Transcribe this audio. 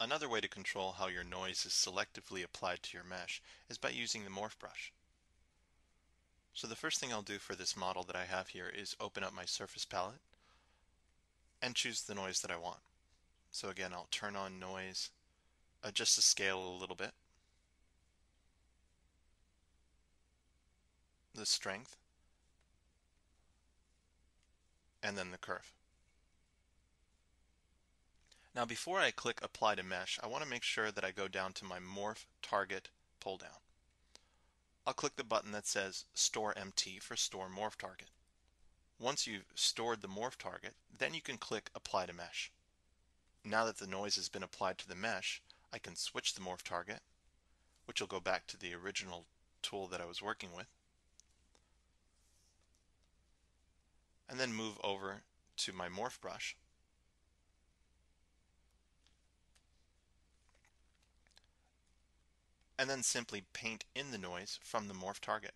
Another way to control how your noise is selectively applied to your mesh is by using the morph brush. So the first thing I'll do for this model that I have here is open up my surface palette and choose the noise that I want. So again, I'll turn on noise, adjust the scale a little bit, the strength, and then the curve. Now before I click apply to mesh, I want to make sure that I go down to my morph target pull down. I'll click the button that says store MT for store morph target. Once you've stored the morph target, then you can click apply to mesh. Now that the noise has been applied to the mesh, I can switch the morph target, which will go back to the original tool that I was working with. And then move over to my morph brush and then simply paint in the noise from the morph target.